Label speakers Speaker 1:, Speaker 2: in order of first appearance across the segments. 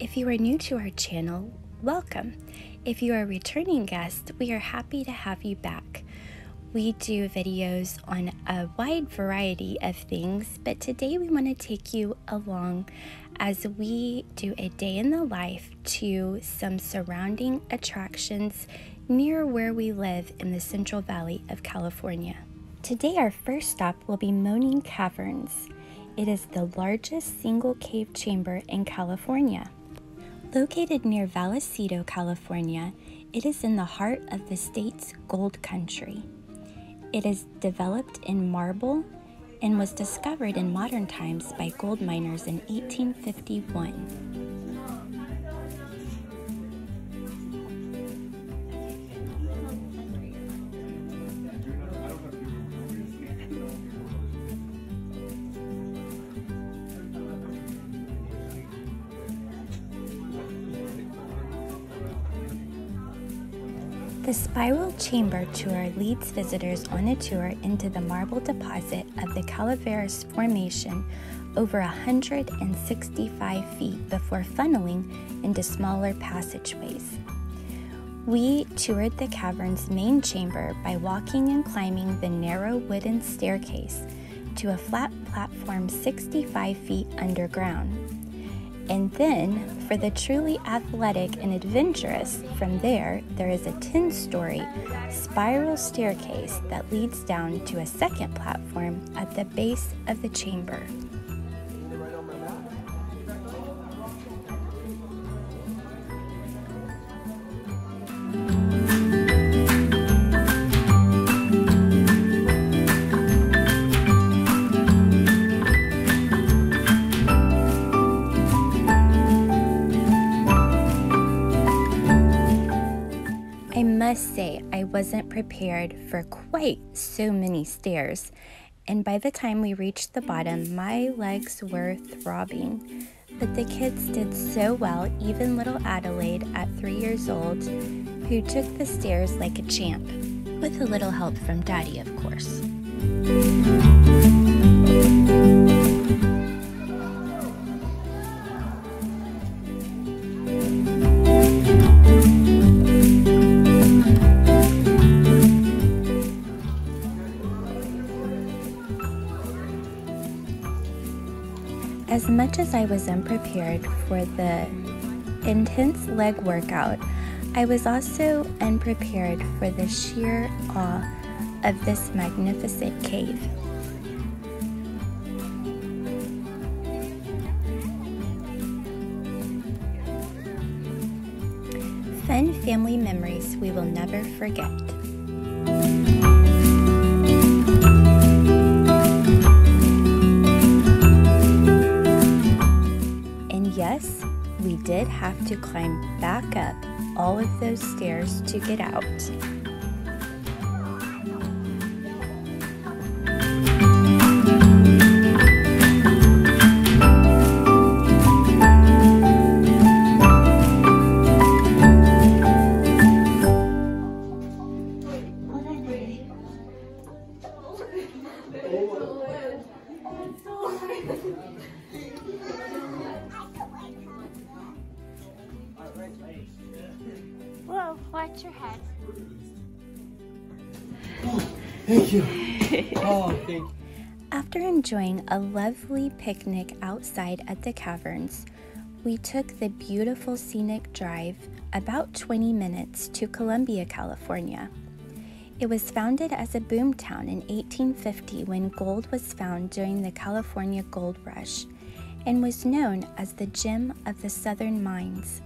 Speaker 1: If you are new to our channel, welcome. If you are a returning guest, we are happy to have you back. We do videos on a wide variety of things, but today we want to take you along as we do a day in the life to some surrounding attractions near where we live in the Central Valley of California. Today, our first stop will be Moaning Caverns. It is the largest single cave chamber in California. Located near Vallecito, California, it is in the heart of the state's gold country. It is developed in marble and was discovered in modern times by gold miners in 1851. The spiral chamber tour leads visitors on a tour into the marble deposit of the Calaveras Formation over 165 feet before funneling into smaller passageways. We toured the cavern's main chamber by walking and climbing the narrow wooden staircase to a flat platform 65 feet underground. And then, for the truly athletic and adventurous, from there, there is a 10 story spiral staircase that leads down to a second platform at the base of the chamber. Wasn't prepared for quite so many stairs, and by the time we reached the bottom, my legs were throbbing. But the kids did so well, even little Adelaide at three years old, who took the stairs like a champ, with a little help from Daddy, of course. Much as I was unprepared for the intense leg workout, I was also unprepared for the sheer awe of this magnificent cave. Fun family memories we will never forget. Did have to climb back up all of those stairs to get out. After enjoying a lovely picnic outside at the caverns, we took the beautiful scenic drive about 20 minutes to Columbia, California. It was founded as a boomtown in 1850 when gold was found during the California Gold Rush and was known as the gem of the southern mines.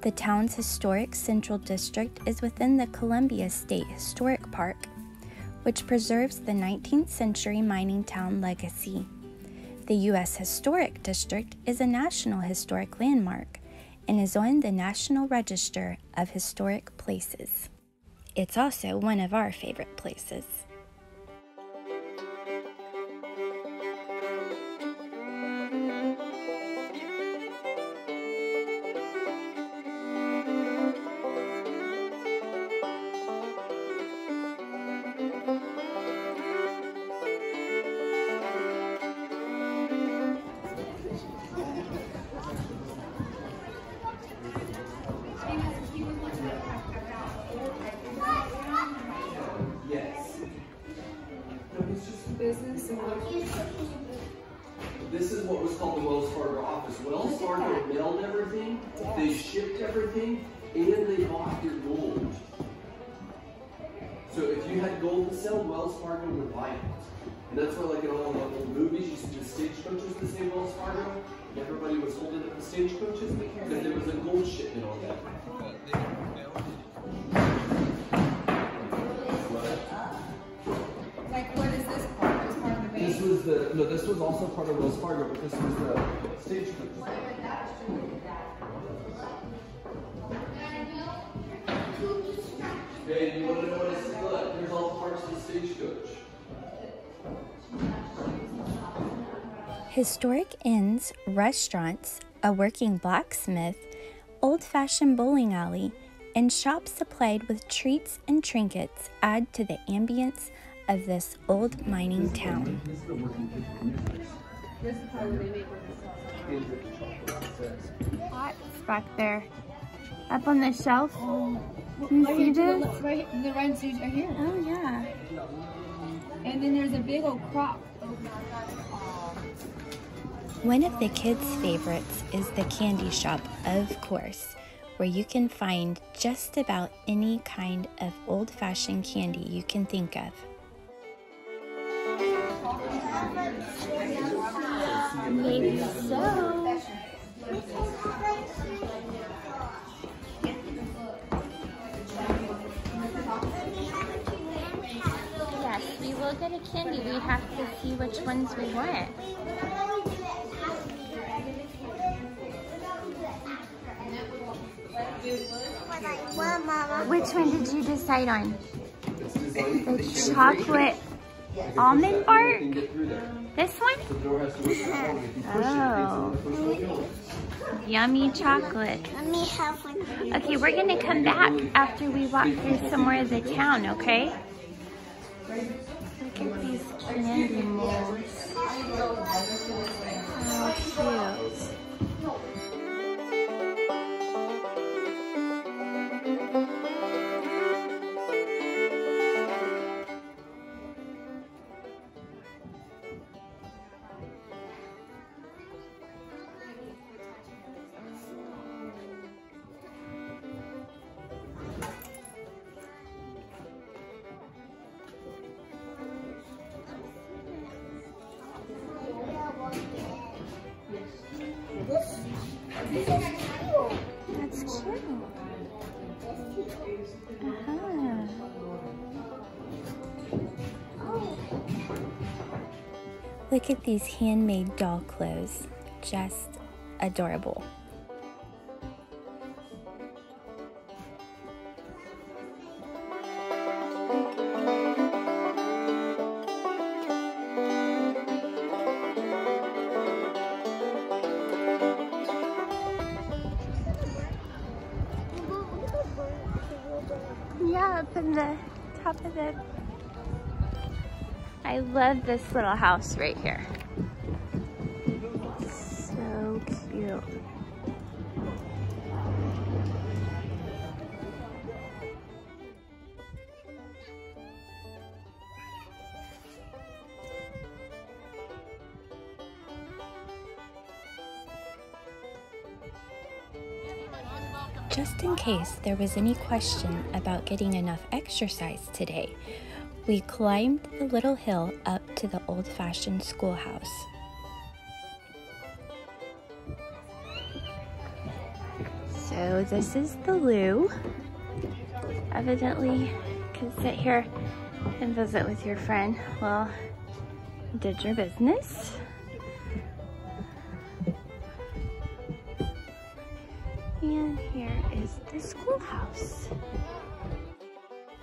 Speaker 1: The town's historic central district is within the Columbia State Historic Park, which preserves the 19th century mining town legacy. The U.S. Historic District is a National Historic Landmark and is on the National Register of Historic Places. It's also one of our favorite places.
Speaker 2: Shipped everything, and they bought your gold. So if you had gold to sell, Wells Fargo would buy it. And that's why, like in all the old movies, you see the stagecoaches that say Wells Fargo, and everybody was holding up the stagecoaches because there was a gold shipment on that.
Speaker 3: Like, what is this part? This part of the
Speaker 2: This was the no. This was also part of Wells Fargo, but this was the stagecoach.
Speaker 1: Historic inns, restaurants, a working blacksmith, old fashioned bowling alley, and shops supplied with treats and trinkets add to the ambience of this old mining town.
Speaker 2: This is the working kitchen.
Speaker 3: This is part where they make what the sauce is.
Speaker 4: What's back there? Up on the shelf?
Speaker 3: You
Speaker 4: see this?
Speaker 3: Right, the right seats are here.
Speaker 4: Oh, yeah.
Speaker 3: And then there's a big old crock.
Speaker 1: One of the kids' favorites is the candy shop, of course, where you can find just about any kind of old fashioned candy you can think of.
Speaker 4: Maybe so. Yes, we will get a candy. We have to see which ones we want. Which one did you decide on? The chocolate almond bar?
Speaker 2: You can get through there.
Speaker 4: This one?
Speaker 2: The door has to open up. If you push
Speaker 4: Oh.
Speaker 2: it, it's in the first one.
Speaker 4: Yummy chocolate.
Speaker 5: Let me have one.
Speaker 4: Okay, we're gonna come back after we walk through some more of the town, okay? Look at these candy molds. How cute. That's cute. Uh-huh.
Speaker 1: Look at these handmade doll clothes. Just adorable.
Speaker 4: In the top of the. I love this little house right here.
Speaker 1: Just in case there was any question about getting enough exercise today, we climbed the little hill up to the old fashioned schoolhouse.
Speaker 4: So this is the loo. Evidently, can sit here and visit with your friend. Well, you did your business. And here is the schoolhouse.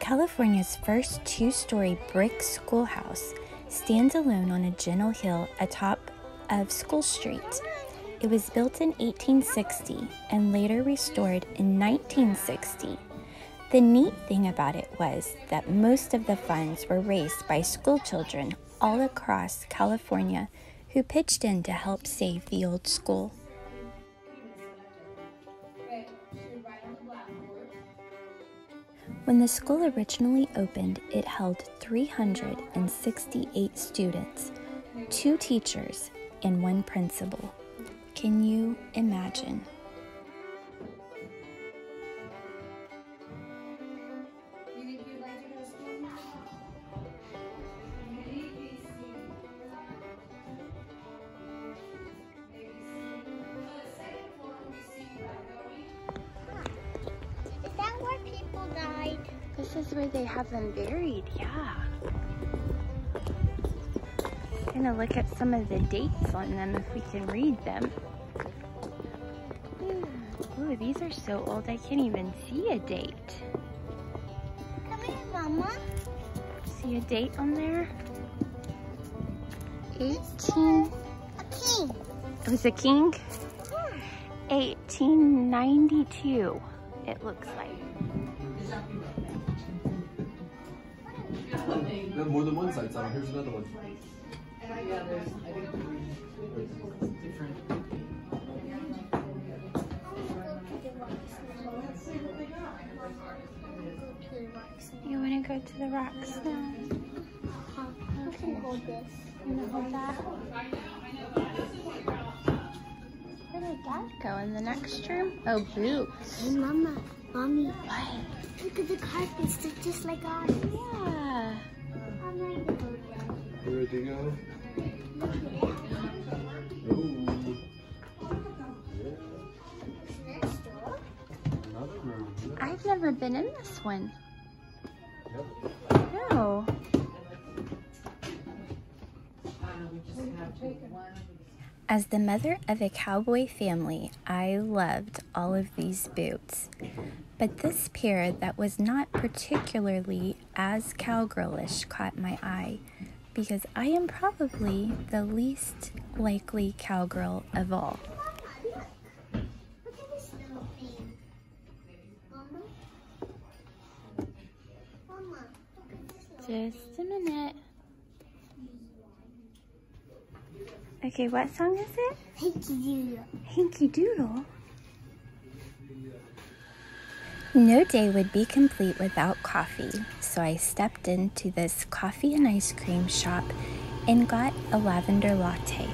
Speaker 1: California's first two story brick schoolhouse stands alone on a gentle hill atop of School Street. It was built in 1860 and later restored in 1960. The neat thing about it was that most of the funds were raised by school children all across California who pitched in to help save the old school. When the school originally opened, it held 368 students, two teachers, and one principal. Can you imagine? Have them buried, yeah. Gonna look at some of the dates on them if we can read them. Ooh, these are so old I can't even see a date.
Speaker 4: Come here, Mama.
Speaker 1: See a date on there? 18.
Speaker 4: A king.
Speaker 1: It was a king? 1892, it looks like.
Speaker 2: We have more than one side saddle. Here's another one.
Speaker 1: You wanna go to the rocks now?
Speaker 4: You can hold this.
Speaker 1: You wanna hold that? Where did that go? In the next room? Oh, boots.
Speaker 4: Hey, Mama. Mommy.
Speaker 1: What?
Speaker 4: Look at the carpets. They're just like ours.
Speaker 1: Yeah.
Speaker 2: You ready to go? Oh.
Speaker 4: Next door.
Speaker 2: Another room.
Speaker 1: I've never been in this one.
Speaker 2: Yep.
Speaker 1: No. As the mother of a cowboy family, I loved all of these boots. But this pair that was not particularly as cowgirlish caught my eye because I am probably the least likely cowgirl of all.
Speaker 4: Look at this little thing. Mama. Mama. Look at this little
Speaker 1: Just a minute. Okay, what song is it?
Speaker 4: Pinky Doodle.
Speaker 1: Hinky Doodle. No day would be complete without coffee, so I stepped into this coffee and ice cream shop and got a lavender latte.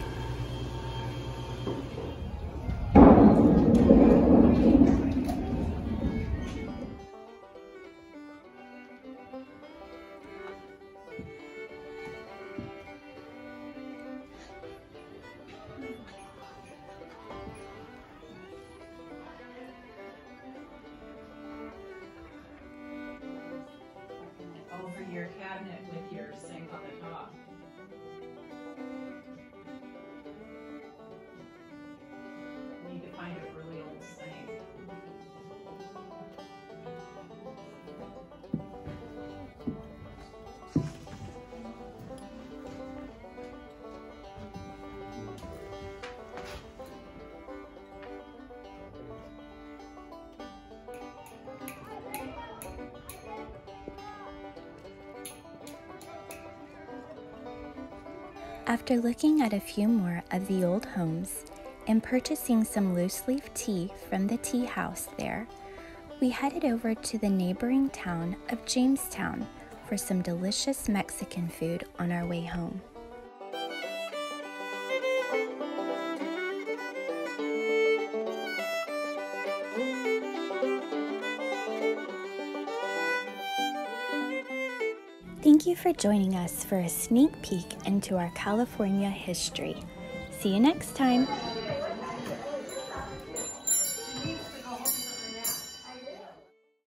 Speaker 5: Cabinet with your sink on the
Speaker 1: After looking at a few more of the old homes and purchasing some loose leaf tea from the tea house there, we headed over to the neighboring town of Jamestown for some delicious Mexican food on our way home. For joining us for a sneak peek into our California history. See you next time.